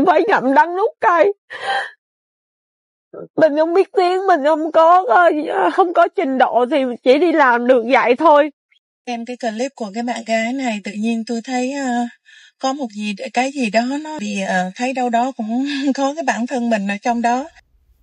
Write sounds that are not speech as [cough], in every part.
cũng phải ngậm đắng nuốt cay mình không biết tiếng mình không có không có trình độ thì chỉ đi làm được vậy thôi xem cái clip của cái bạn gái này tự nhiên tôi thấy uh, có một gì cái gì đó nó bị uh, thấy đâu đó cũng [laughs] có cái bản thân mình ở trong đó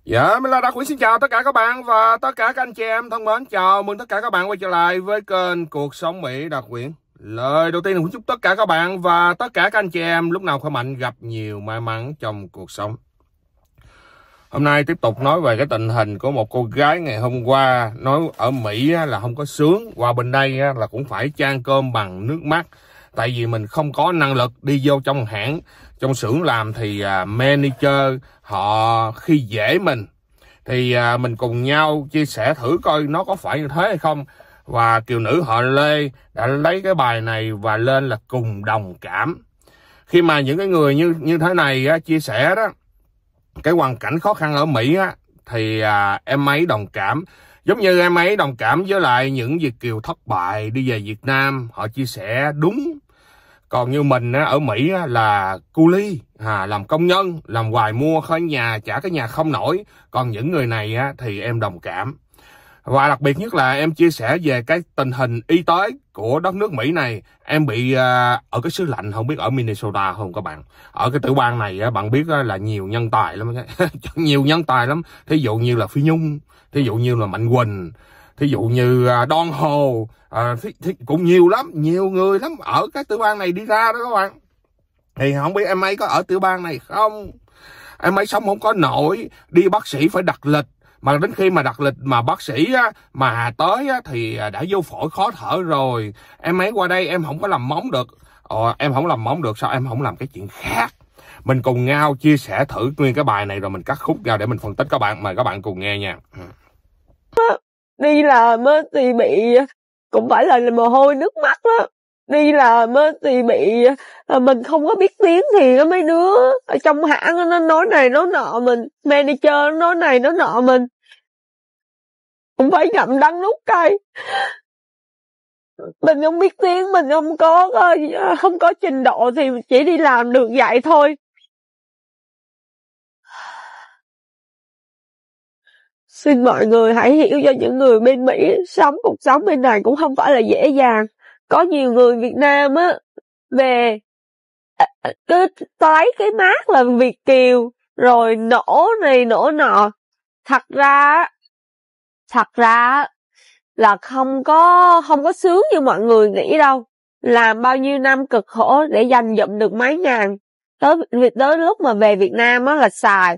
Dạ, mình là Đạt Nguyễn xin chào tất cả các bạn và tất cả các anh chị em thân mến. Chào mừng tất cả các bạn quay trở lại với kênh Cuộc Sống Mỹ Đạt Nguyễn. Lời đầu tiên là chúc tất cả các bạn và tất cả các anh chị em lúc nào khỏe mạnh gặp nhiều may mắn trong cuộc sống. Hôm nay tiếp tục nói về cái tình hình của một cô gái ngày hôm qua nói ở Mỹ là không có sướng, qua bên đây là cũng phải trang cơm bằng nước mắt. Tại vì mình không có năng lực đi vô trong hãng, trong xưởng làm thì à, manager họ khi dễ mình thì à, mình cùng nhau chia sẻ thử coi nó có phải như thế hay không và kiều nữ họ Lê đã lấy cái bài này và lên là cùng đồng cảm. Khi mà những cái người như như thế này á, chia sẻ đó cái hoàn cảnh khó khăn ở Mỹ á, thì à, em ấy đồng cảm. Giống như em ấy đồng cảm với lại những Việt kiều thất bại đi về Việt Nam họ chia sẻ đúng. Còn như mình á, ở Mỹ á, là cu ly à, làm công nhân làm hoài mua khơi nhà trả cái nhà không nổi. Còn những người này á, thì em đồng cảm và đặc biệt nhất là em chia sẻ về cái tình hình y tế của đất nước Mỹ này. Em bị uh, ở cái xứ lạnh, không biết ở Minnesota không các bạn. Ở cái tiểu bang này bạn biết là nhiều nhân tài lắm. [laughs] nhiều nhân tài lắm. Thí dụ như là Phi Nhung, thí dụ như là Mạnh Quỳnh, thí dụ như à, Don Hồ, uh, thí, thí, cũng nhiều lắm, nhiều người lắm ở cái tiểu bang này đi ra đó các bạn. Thì không biết em ấy có ở tiểu bang này không? Em ấy sống không có nổi, đi bác sĩ phải đặt lịch mà đến khi mà đặt lịch mà bác sĩ á, mà tới á, thì à, đã vô phổi khó thở rồi. Em ấy qua đây em không có làm móng được. Ờ, em không làm móng được sao em không làm cái chuyện khác? Mình cùng nhau chia sẻ thử nguyên cái bài này rồi mình cắt khúc ra để mình phân tích. Các bạn mời các bạn cùng nghe nha. Ừ. Đi làm á thì bị cũng phải là mồ hôi nước mắt đó đi làm thì bị à, mình không có biết tiếng thì mấy đứa. Ở trong hãng nó nói này, nói nọ mình. Manager nó nói này, nói nọ mình. Cũng phải ngậm đắng nút cay. Mình không biết tiếng, mình không có à, không có trình độ thì chỉ đi làm được vậy thôi. Xin mọi người hãy hiểu cho những người bên Mỹ, sống cuộc sống bên này cũng không phải là dễ dàng có nhiều người Việt Nam á về à, à, cứ lấy cái mát là Việt kiều rồi nổ này nổ nọ. Thật ra thật ra là không có không có sướng như mọi người nghĩ đâu. Làm bao nhiêu năm cực khổ để dành dụm được mấy ngàn tới tới lúc mà về Việt Nam á là xài.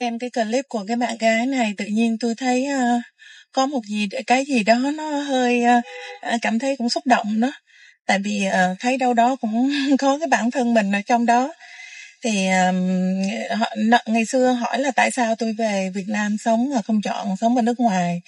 Xem cái clip của cái bạn gái này tự nhiên tôi thấy uh, có một gì cái gì đó nó hơi uh, cảm thấy cũng xúc động đó. Tại vì uh, thấy đâu đó cũng [laughs] có cái bản thân mình ở trong đó. Thì họ, ngày xưa hỏi là tại sao tôi về Việt Nam sống mà không chọn sống ở nước ngoài?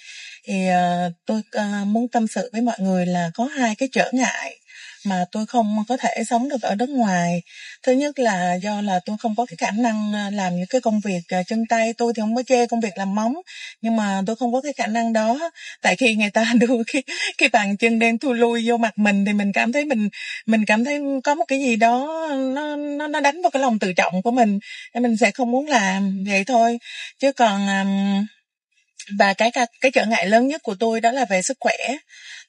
Thì uh, tôi uh, muốn tâm sự với mọi người là có hai cái trở ngại mà tôi không có thể sống được ở nước ngoài. Thứ nhất là do là tôi không có cái khả năng ờ, làm những cái công việc ờ, chân tay. Tôi thì không có chê công việc làm móng nhưng mà tôi không có cái khả năng đó. Tại khi người ta [laughs] đưa cái cái bàn chân đen thui lui vô mặt mình thì mình cảm thấy mình mình cảm thấy có một cái gì đó nó nó nó đánh vào cái lòng tự trọng của mình. Nên mình sẽ không muốn làm vậy thôi. Chứ còn um, và cái cái trở ngại lớn nhất của tôi đó là về sức khỏe.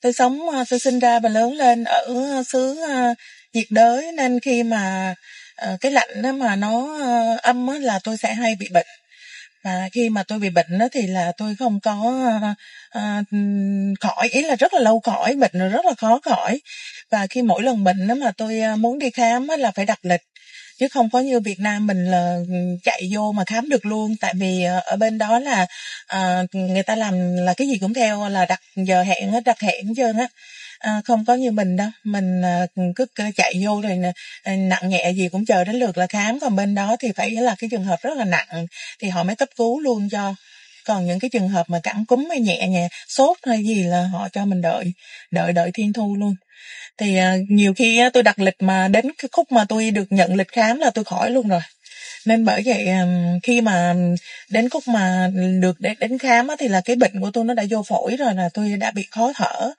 Tôi sống à, tôi sinh ra và lớn lên ở xứ à, nhiệt đới, nên khi mà ờ, cái lạnh đó mà nó ờ, âm là tôi sẽ hay bị bệnh. Và khi mà tôi bị bệnh đó thì là tôi không có ờ, khỏi, ý là rất là lâu khỏi, bệnh rất là khó khỏi. Và khi mỗi lần bệnh đó mà tôi à, muốn đi khám là phải đặt lịch chứ không có như Việt Nam mình là ừ, chạy vô mà khám được luôn. Tại vì ờ, ở bên đó là à, người ta làm là cái gì cũng theo là đặt giờ hẹn đặt hẹn hết trơn á. À, không có như mình đâu. Mình à, cứ chạy vô rồi nặng nhẹ gì cũng chờ đến lượt là khám. Còn bên đó thì phải là cái trường hợp rất là nặng thì họ mới cấp cứu luôn cho còn những cái trường hợp mà cảm cúm hay nhẹ nhẹ sốt hay gì là họ cho mình đợi đợi đợi thiên thu luôn. Thì uh, nhiều khi uh, tôi đặt lịch mà đến cái khúc mà tôi được nhận lịch khám là tôi khỏi luôn rồi. Nên bởi vậy um, khi mà đến khúc mà được đến, đến khám á, thì là cái bệnh của tôi nó đã vô phổi rồi là tôi đã bị khó thở.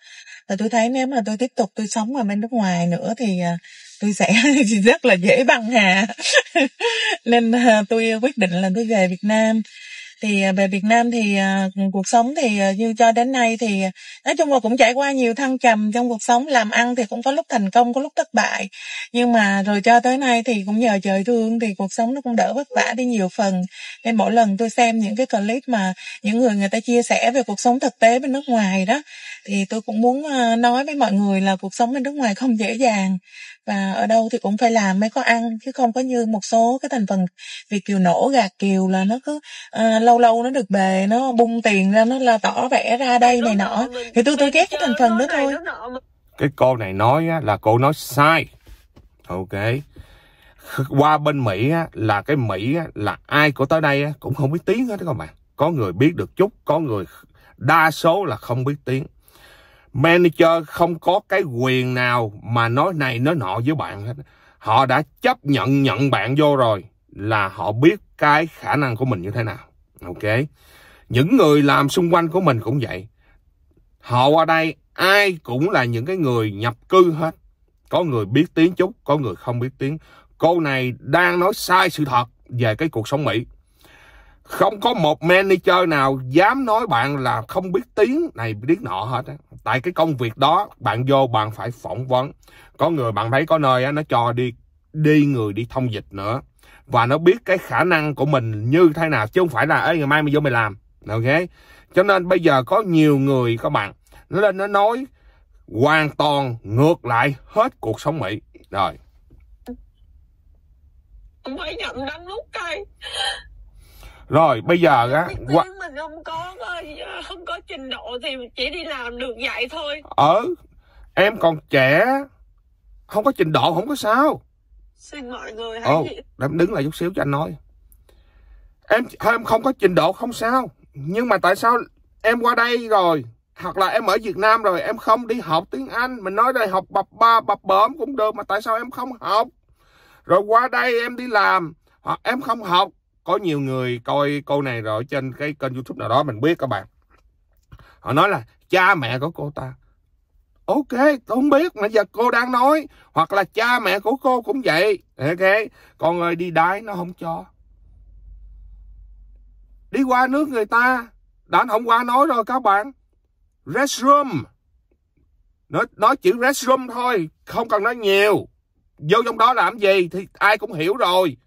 Và tôi thấy nếu mà tôi tiếp tục tôi sống ở bên nước ngoài nữa thì uh, tôi sẽ [laughs] rất là dễ băng hà. [laughs] Nên uh, tôi quyết định là tôi về Việt Nam thì à, về Việt Nam thì uh, cuộc sống thì uh, như cho đến nay thì nói chung là cũng trải qua nhiều thăng trầm trong cuộc sống. Làm ăn thì cũng có lúc thành công có lúc thất bại. Nhưng mà rồi cho tới nay thì cũng nhờ trời thương thì cuộc sống nó cũng đỡ vất vả đi nhiều phần. Nên mỗi lần tôi xem những cái clip mà những người người ta chia sẻ về cuộc sống thực tế bên nước ngoài đó thì tôi cũng muốn uh, nói với mọi người là cuộc sống bên nước ngoài không dễ dàng. Và ở đâu thì cũng phải làm mới có ăn chứ không có như một số cái thành phần việc kiều nổ gạt kiều là nó cứ uh, lâu lâu nó được bề nó bung tiền ra nó là tỏ vẻ ra đây này nọ. thì tôi tôi ghét cái thành phần đó thôi. cái cô này nói á, là cô nói sai. Ok. Qua bên mỹ á, là cái mỹ á, là ai của tới đây á, cũng không biết tiếng hết đó các bạn. Có người biết được chút có người đa số là không biết tiếng manager không có cái quyền nào mà nói này, nói nọ với bạn hết. Họ đã chấp nhận nhận bạn vô rồi là họ biết cái khả năng của mình như thế nào. Ok? Những người làm xung quanh của mình cũng vậy. Họ qua đây, ai cũng là những cái người nhập cư hết. Có người biết tiếng chút, có người không biết tiếng. Cô này đang nói sai sự thật về cái cuộc sống mỹ không có một manager nào dám nói bạn là không biết tiếng này, biết nọ hết á. Tại cái công việc đó, bạn vô bạn phải phỏng vấn. Có người bạn thấy có nơi á, nó cho đi đi người đi thông dịch nữa. Và nó biết cái khả năng của mình như thế nào, chứ không phải là ấy ngày mai mày vô mày làm. Ok? Cho nên bây giờ có nhiều người, các bạn, nó lên nó nói hoàn toàn ngược lại hết cuộc sống mỹ. Rồi. Phải nhận đấm nút cây rồi bây giờ á qua... mình không có không có trình độ thì chỉ đi làm được vậy thôi. Ờ em còn trẻ không có trình độ không có sao. Xin mọi người hãy Ồ, em đứng lại chút xíu cho anh nói. Em em không có trình độ không sao. Nhưng mà tại sao em qua đây rồi? Hoặc là em ở Việt Nam rồi em không đi học tiếng Anh. Mình nói đây học bập ba bập bợm cũng được mà tại sao em không học? Rồi qua đây em đi làm hoặc em không học có nhiều người coi câu này rồi trên cái kênh youtube nào đó mình biết các bạn. Họ nói là cha mẹ của cô ta. Ok tôi không biết mà giờ cô đang nói. Hoặc là cha mẹ của cô cũng vậy. Ok con ơi đi đái nó không cho. Đi qua nước người ta. Đã hôm qua nói rồi các bạn. Restroom nói, nói chữ restroom thôi không cần nói nhiều. Vô trong đó làm gì thì ai cũng hiểu rồi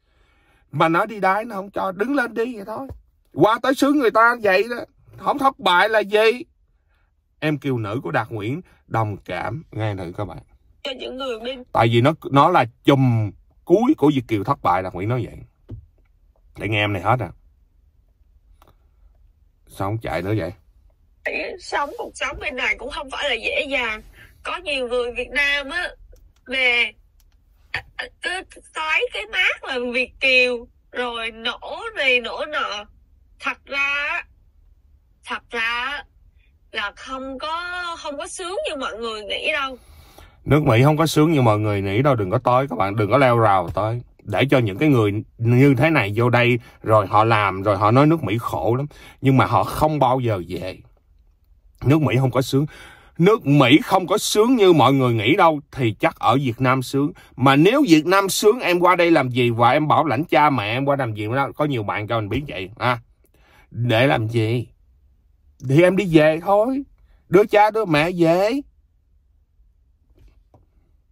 mà nó đi đái nó không cho đứng lên đi vậy thôi. Qua tới xứ người ta vậy đó. Không thất bại là gì? Em kiều nữ của đạt nguyễn đồng cảm nghe thử các bạn. Cho những người bên tại vì nó nó là chùm cuối của việt kiều thất bại đạt nguyễn nói vậy. Để nghe em này hết à. Sao không chạy nữa vậy? Sống cuộc sống bên này cũng không phải là dễ dàng. Có nhiều người việt nam á về cứ toái cái mát là việt kiều, rồi nổ này, nổ nọ. Thật ra thật ra là không có không có sướng như mọi người nghĩ đâu. Nước mỹ không có sướng như mọi người nghĩ đâu, đừng có tới các bạn, đừng có leo rào tới. Để cho những cái người như thế này vô đây, rồi họ làm, rồi họ nói nước mỹ khổ lắm. Nhưng mà họ không bao giờ về. Nước mỹ không có sướng nước Mỹ không có sướng như mọi người nghĩ đâu, thì chắc ở Việt Nam sướng. Mà nếu Việt Nam sướng, em qua đây làm gì? Và em bảo lãnh cha mẹ em qua làm gì? Đó có nhiều bạn cho mình biết vậy. À để làm gì? Thì em đi về thôi. Đứa cha đứa mẹ về.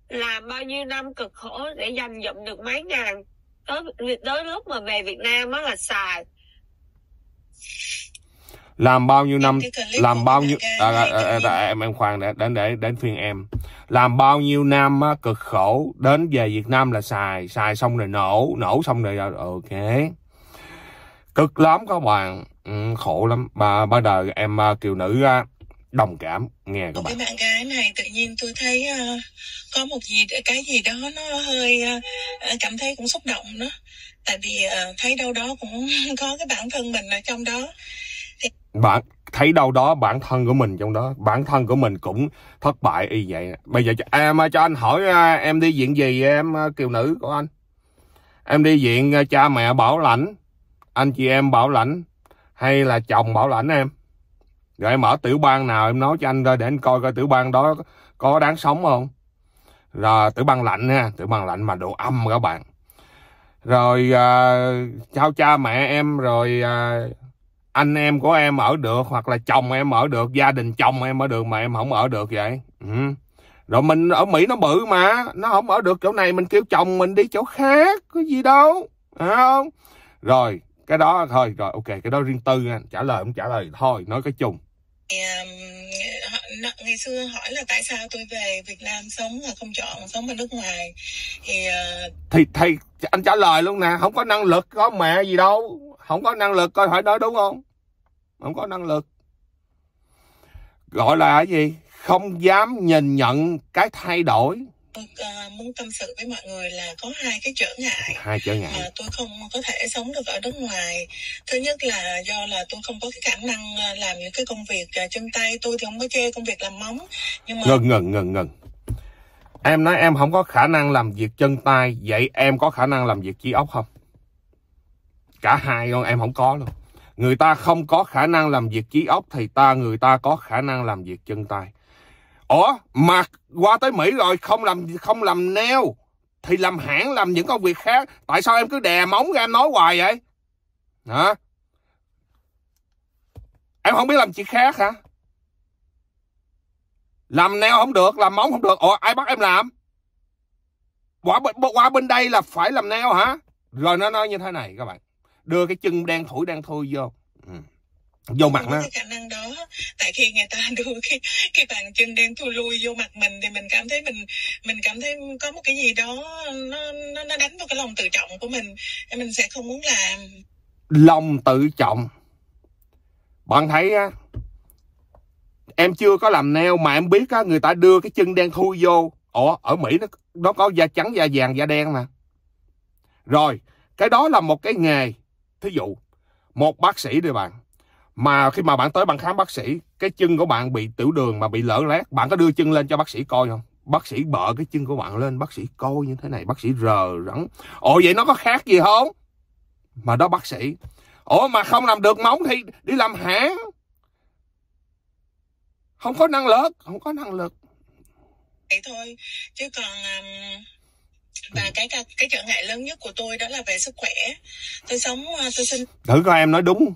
Làm bao nhiêu năm cực khổ để dành dụm được mấy ngàn? Tới tới lúc mà về Việt Nam á là xài làm bao nhiêu năm làm bao nhiêu à, à, à, à, em em khoan để đến để đến phiên em. Làm bao nhiêu năm á, cực khổ đến về Việt Nam là xài xài xong rồi nổ nổ xong rồi ok. Cực lắm các bạn. Ừ, khổ lắm. Mà bây giờ em uh, kiều nữ uh, đồng cảm. Nghe các bạn cái bạn. gái này tự nhiên tôi thấy uh, có một gì cái gì đó nó hơi uh, cảm thấy cũng xúc động đó tại vì uh, thấy đâu đó cũng [laughs] có cái bản thân mình ở trong đó bạn thấy đâu đó bản thân của mình trong đó bản thân của mình cũng thất bại y vậy. Bây giờ em à, cho anh hỏi à, em đi diện gì em à, kiều nữ của anh? Em đi diện cha mẹ bảo lãnh anh chị em bảo lãnh hay là chồng bảo lãnh em? Rồi em ở tiểu bang nào em nói cho anh ra để anh coi coi tiểu bang đó có đáng sống không. Rồi tử bang lạnh nha tử bang lạnh mà độ âm các bạn. Rồi uh, chào cha mẹ em rồi uh, anh em của em ở được hoặc là chồng em ở được gia đình chồng em ở được mà em không ở được vậy? Ừ. rồi mình ở mỹ nó bự mà nó không ở được chỗ này mình kêu chồng mình đi chỗ khác có gì đâu phải không? Rồi cái đó thôi rồi ok cái đó riêng tư nha trả lời không trả lời thôi nói cái chung. Ngày xưa hỏi là tại sao tôi về Việt Nam sống mà không chọn sống ở nước ngoài thì ờ, thì thì anh trả lời luôn nè không có năng lực có mẹ gì đâu không có năng lực coi hỏi nói đúng không không có năng lực. Gọi là cái gì? Không dám nhìn nhận cái thay đổi. Tôi ờ, muốn tâm sự với mọi người là có hai cái trở ngại hai trở ngại. mà tôi không có thể sống được ở nước ngoài. Thứ nhất là do là tôi không có cái khả năng ờ, làm những cái công việc chân tay. Tôi thì không có chê công việc làm móng. Nhưng mà ngừng ngừng ngừng ngừng. Em nói em không có khả năng làm việc chân tay. Vậy em có khả năng làm việc trí óc không? Cả hai luôn em không có luôn người ta không có khả năng làm việc trí óc, thì ta, người ta có khả năng làm việc chân tay ủa, mà qua tới mỹ rồi, không làm không làm neo, thì làm hãng làm những công việc khác. Tại sao em cứ đè móng ra em nói hoài vậy? Hả? Em không biết làm chuyện khác hả? Làm neo không được, làm móng không được. Ủa, ai bắt em làm? Qua bên qua bên đây là phải làm neo hả? Rồi nó nói như thế này các bạn đưa cái chân đen thủi đen thui vô. Ừ. vô mặt nó cái khả năng đó. Tại khi người ta [laughs] đưa cái cái bàn chân đen thui lui vô mặt mình thì mình cảm thấy mình mình cảm thấy có một cái gì đó nó nó, nó đánh vào cái lòng tự trọng của mình. Mình sẽ không muốn làm. Lòng tự trọng. Bạn thấy á em chưa có làm neo mà em biết á người ta đưa cái chân đen thui vô. Ủa ở mỹ nó nó có da trắng da vàng da đen mà. Rồi cái đó là một cái nghề thí dụ một bác sĩ đi bạn mà khi mà bạn tới bạn khám bác sĩ cái chân của bạn bị tiểu đường mà bị lở lét bạn có đưa chân lên cho bác sĩ coi không? Bác sĩ bợ cái chân của bạn lên bác sĩ coi như thế này bác sĩ rờ rắn ồ vậy nó có khác gì không? Mà đó bác sĩ ồ mà không làm được móng thì đi làm hãng. Không có năng lực không có năng lực. Vậy thôi chứ còn um, và cái cái trở ngại lớn nhất của tôi đó là về sức khỏe. Tôi sống uh, tôi sinh thử coi em nói đúng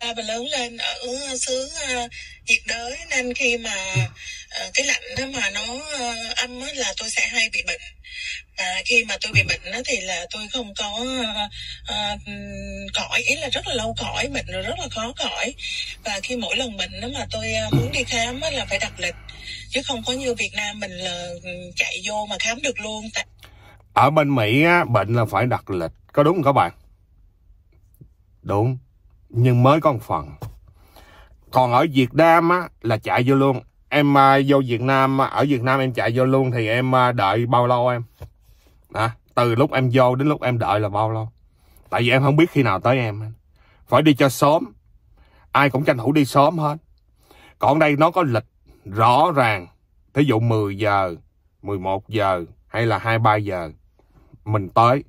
ra và lớn lên ở xứ uh, nhiệt đới. Nên khi mà uh, cái lạnh đó mà nó uh, âm là tôi sẽ hay bị bệnh à, khi mà tôi bị bệnh đó thì là tôi không có uh, uh, ý là rất là lâu cõi bệnh rồi rất là khó cõi. Và khi mỗi lần bệnh đó mà tôi uh, muốn đi khám đó là phải đặt lịch chứ không có như Việt Nam mình là chạy vô mà khám được luôn. Tại ở bên mỹ á, bệnh là phải đặt lịch có đúng không các bạn? Đúng nhưng mới có một phần. Còn ở việt nam á là chạy vô luôn. Em uh, vô việt nam ở việt nam em chạy vô luôn thì em uh, đợi bao lâu em? À, từ lúc em vô đến lúc em đợi là bao lâu? Tại vì em không biết khi nào tới em. Phải đi cho sớm. Ai cũng tranh thủ đi sớm hết. Còn đây nó có lịch rõ ràng. Thí dụ 10 giờ 11 giờ hay là 23 giờ mình tới.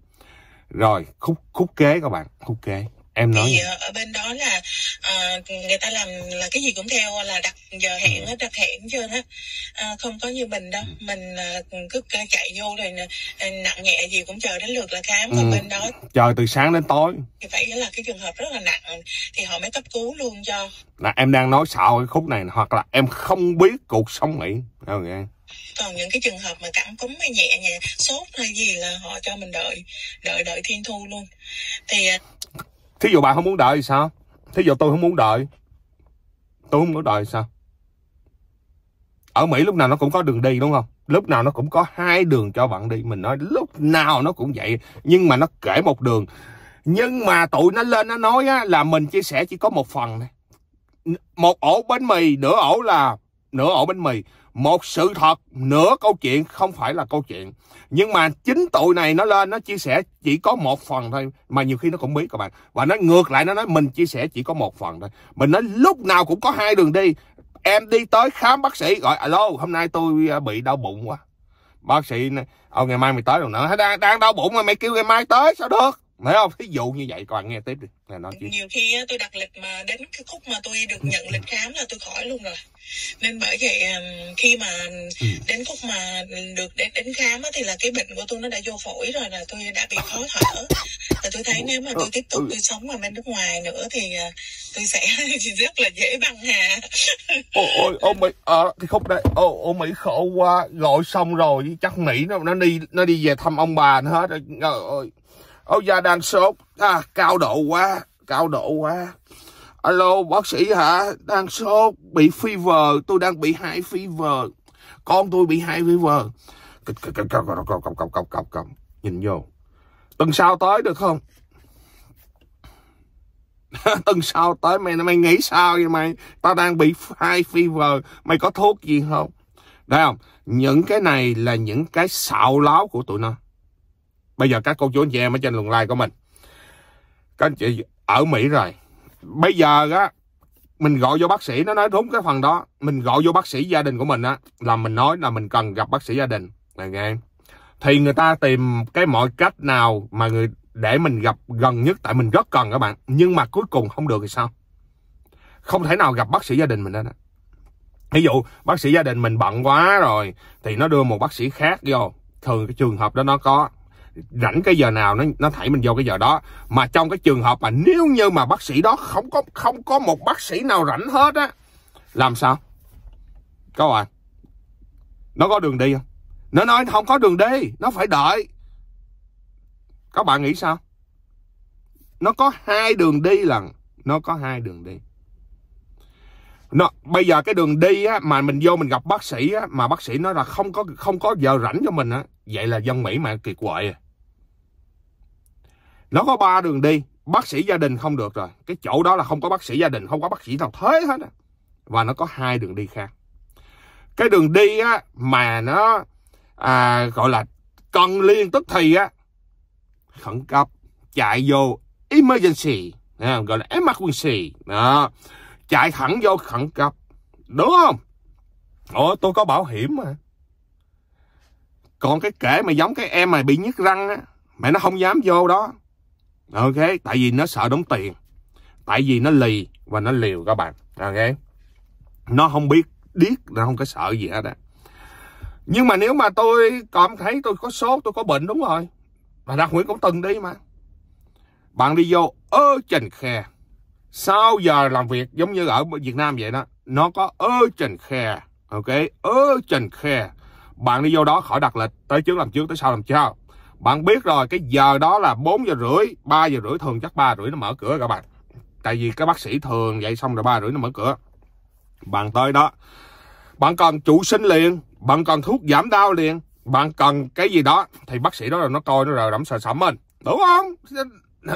Rồi khúc khúc kế các bạn khúc kế em nói thì ờ, ở bên đó là ờ, người ta làm là cái gì cũng theo là đặt giờ hẹn hết đặt hẹn chưa hết. Ờ, không có như mình đâu. Mình ờ, cứ chạy vô rồi nặng nhẹ gì cũng chờ đến lượt là khám còn Ừ. bên đó. Chờ từ sáng đến tối. Thì phải là cái trường hợp rất là nặng thì họ mới cấp cứu luôn cho. Là em đang nói xạo cái khúc này hoặc là em không biết cuộc sống mỹ ok còn những cái trường hợp mà cảm cúm hay nhẹ nhẹ sốt hay gì là họ cho mình đợi đợi đợi thiên thu luôn. Thì thí dụ bạn không muốn đợi thì sao? Thí dụ tôi không muốn đợi tôi không muốn đợi thì sao? Ở mỹ lúc nào nó cũng có đường đi đúng không? Lúc nào nó cũng có hai đường cho bạn đi. Mình nói lúc nào nó cũng vậy nhưng mà nó kể một đường. Nhưng mà tụi nó lên nó nói á, là mình chia sẻ chỉ có một phần này một ổ bánh mì nửa ổ là nửa ổ bánh mì. Một sự thật nửa câu chuyện không phải là câu chuyện. Nhưng mà chính tụi này nó lên nó chia sẻ chỉ có một phần thôi mà nhiều khi nó cũng biết các bạn. Và nó ngược lại nó nói mình chia sẻ chỉ có một phần thôi. Mình nói lúc nào cũng có hai đường đi. Em đi tới khám bác sĩ gọi alo hôm nay tôi à, bị đau bụng quá. Bác sĩ nói, ờ, ngày mai mày tới rồi nữa. Đang đang đau bụng mà mày kêu ngày mai tới sao được? Thấy không? Ví dụ như vậy các bạn nghe tiếp đi. Là nói chuyện. Nhiều khi tôi đặt lịch mà đến cái khúc mà tôi được nhận lịch khám là tôi khỏi luôn rồi. Nên bởi vậy khi mà ừ. đến khúc mà được đến đến khám thì là cái bệnh của tôi nó đã vô phổi rồi là tôi đã bị khó thở. Và tôi thấy nếu mà tôi tiếp tục tôi sống ở bên nước ngoài nữa thì à, tôi sẽ [laughs] rất là dễ băng hà. Ôi ôi ô mỹ ờ à, thì khúc đây. Ô ô mỹ khổ quá gọi xong rồi chắc mỹ nó nó đi nó đi về thăm ông bà hết rồi. Ôi Ô da đang sốt, à, cao độ quá, cao độ quá. Alo, bác sĩ hả? Đang sốt, bị fever, tôi đang bị hai fever. Con tôi bị hai fever. Nhìn vô. Tuần sau tới được không? [laughs] tuần sau tới mày mày nghĩ sao vậy mày? Tao đang bị hai fever, mày có thuốc gì không? Đấy không? Những cái này là những cái xạo láo của tụi nó. Bây giờ các cô chú anh chị em ở trên luồng like của mình. Các anh chị ở Mỹ rồi. Bây giờ á, mình gọi vô bác sĩ nó nói đúng cái phần đó. Mình gọi vô bác sĩ gia đình của mình á, là mình nói là mình cần gặp bác sĩ gia đình. Này nghe. Thì người ta tìm cái mọi cách nào mà người để mình gặp gần nhất tại mình rất cần các bạn. Nhưng mà cuối cùng không được thì sao? Không thể nào gặp bác sĩ gia đình mình đó. Ví dụ bác sĩ gia đình mình bận quá rồi thì nó đưa một bác sĩ khác vô. Thường cái trường hợp đó nó có rảnh cái giờ nào nó nó thảy mình vô cái giờ đó. Mà trong cái trường hợp mà nếu như mà bác sĩ đó không có không có một bác sĩ nào rảnh hết á, làm sao? Các bạn à? nó có đường đi không? Nó nói không có đường đi, nó phải đợi. Các bạn nghĩ sao? Nó có hai đường đi lần nó có hai đường đi. Nó, bây giờ cái đường đi á, mà mình vô mình gặp bác sĩ á, mà bác sĩ nói là không có không có giờ rảnh cho mình á, vậy là dân mỹ mà kiệt quệ à nó có ba đường đi bác sĩ gia đình không được rồi. Cái chỗ đó là không có bác sĩ gia đình không có bác sĩ nào thế hết á. Và nó có hai đường đi khác. Cái đường đi á mà nó à, gọi là cần liên tức thì á khẩn cấp chạy vô emergency à, gọi là emergency đó. Chạy thẳng vô khẩn cấp đúng không? Ủa tôi có bảo hiểm mà. Còn cái kể mà giống cái em mà bị nhức răng á mẹ nó không dám vô đó ok, tại vì nó sợ đóng tiền, tại vì nó lì và nó liều các bạn. Ok. Nó không biết, điếc, nó không có sợ gì hết á. Nhưng mà nếu mà tôi cảm thấy tôi có sốt, tôi có bệnh, đúng rồi. Và đặc nguyễn cũng từng đi mà. Bạn đi vô ơ trình khe. Sau giờ làm việc giống như ở Việt Nam vậy đó, nó có ơ trình khe. Ok ơ trình khe. Bạn đi vô đó khỏi đặt lịch, tới trước làm trước, tới sau làm sau bạn biết rồi, cái giờ đó là 4 giờ rưỡi 3 giờ rưỡi thường chắc 3 rưỡi nó mở cửa các bạn. Tại vì các bác sĩ thường vậy xong rồi 3 rưỡi nó mở cửa. Bạn tới đó, bạn cần trụ sinh liền, bạn cần thuốc giảm đau liền, bạn cần cái gì đó, thì bác sĩ đó là nó coi nó rồi đẫm sờ sẩm mình. Đúng không? [laughs]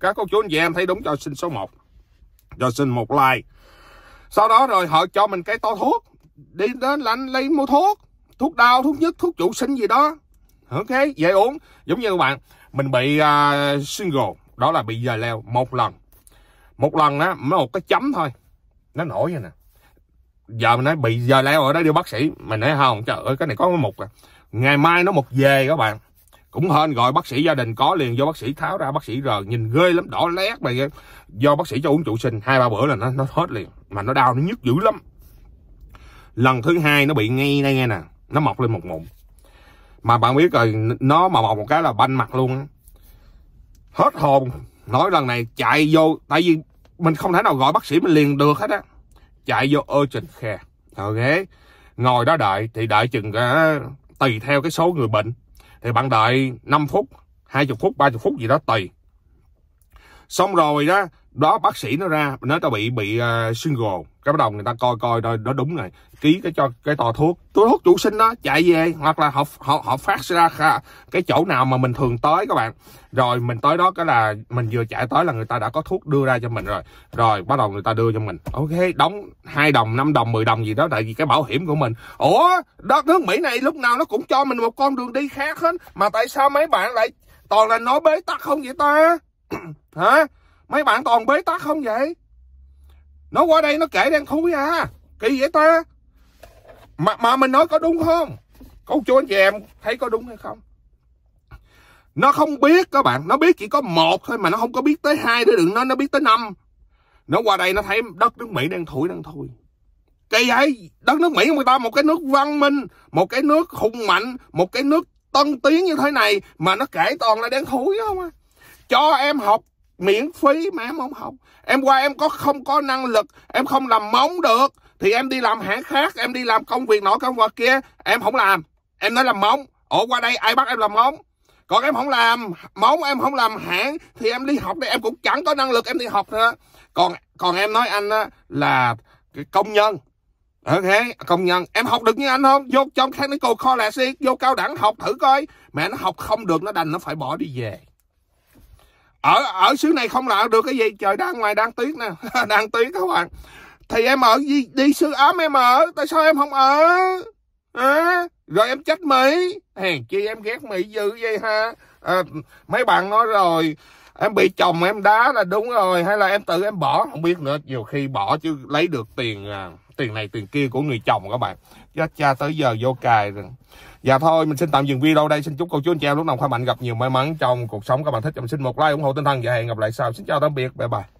Các cô chú anh chị em thấy đúng cho xin số 1 cho xin một like. Sau đó rồi họ cho mình cái to thuốc. Đi đến lạnh lấy mua thuốc. Thuốc đau, thuốc nhức, thuốc trụ sinh gì đó ok dễ uống. Giống như các bạn mình bị uh, single đó là bị giờ leo một lần. Một lần á một cái chấm thôi. Nó nổi vậy nè. Giờ mình nói bị giờ leo ở đó đi bác sĩ mình nói không trời ơi cái này có cái mục à. Ngày mai nó một về các bạn. Cũng hên gọi bác sĩ gia đình có liền do bác sĩ tháo ra bác sĩ rờ nhìn ghê lắm đỏ lét mà do bác sĩ cho uống trụ sinh hai ba bữa là nó nó hết liền. Mà nó đau nó nhức dữ lắm. Lần thứ hai nó bị ngay đây nghe nè nó mọc lên một mụn mà bạn biết rồi nó mà mọc một cái là banh mặt luôn hết hồn. Nói lần này chạy vô tại vì mình không thể nào gọi bác sĩ mình liền được hết á. Chạy vô urgent care. Ok. Ngồi đó đợi thì đợi chừng uh, tùy theo cái số người bệnh. Thì bạn đợi 5 phút 20 phút 30 phút gì đó tùy. Xong rồi đó đó bác sĩ nó ra nó tao bị bị à, uh, single cái bắt đầu người ta coi coi đó, đó đúng rồi. Ký cái cho cái tò thuốc. Túi thuốc chủ sinh đó chạy về hoặc là họ họ họ phát ra cái chỗ nào mà mình thường tới các bạn. Rồi mình tới đó cái là mình vừa chạy tới là người ta đã có thuốc đưa ra cho mình rồi. Rồi bắt đầu người ta đưa cho mình. Ok đóng hai đồng 5 đồng 10 đồng gì đó tại vì cái bảo hiểm của mình. Ủa đất nước mỹ này lúc nào nó cũng cho mình một con đường đi khác hết. Mà tại sao mấy bạn lại toàn là nói bế tắc không vậy ta? [clears throat] Hả? Mấy bạn toàn bế tắc không vậy? Nó qua đây nó kể đen thui à. Kỳ vậy ta? Mà mà mình nói có đúng không? Cô chú anh chị em thấy có đúng hay không? Nó không biết các bạn, nó biết chỉ có một thôi mà nó không có biết tới hai để đừng nói, nó biết tới năm. Nó qua đây nó thấy đất nước mỹ đang thổi đang thui kỳ vậy, đất nước mỹ người ta một cái nước văn minh, một cái nước hùng mạnh, một cái nước tân tiến như thế này mà nó kể toàn là đen thủi không à. Cho em học miễn phí mà em không học. Em qua em có không có năng lực em không làm móng được thì em đi làm hãng khác em đi làm công việc nọ công việc kia em không làm. Em nói làm móng. Ổ qua đây ai bắt em làm móng? Còn em không làm móng em không làm hãng thì em đi học đây em cũng chẳng có năng lực em đi học nữa. Còn còn em nói anh á, là công nhân. Ok công nhân. Em học được như anh không? Vô trong technical college vô cao đẳng học thử coi. Mẹ nó học không được nó đành nó phải bỏ đi về ở ở xứ này không làm được cái gì. Trời đang ngoài đang tuyết nè. [laughs] Đang tuyết các bạn. Thì em ở đi, đi xứ ấm em ở. Tại sao em không ở? À, rồi em trách mỹ. Hèn chi em ghét mỹ dữ vậy ha? À, mấy bạn nói rồi em bị chồng em đá là đúng rồi. Hay là em tự em bỏ? Không biết nữa. Nhiều khi bỏ chứ lấy được tiền à, tiền này tiền kia của người chồng các bạn chết cha tới giờ vô cài rồi. Dạ thôi, mình xin tạm dừng video đây. Xin chúc cô chú anh chị em lúc nào khỏe mạnh gặp nhiều may mắn trong cuộc sống. Các bạn thích cho mình xin một like ủng hộ tinh thần. Và hẹn gặp lại sau. Xin chào, tạm biệt. Bye bye.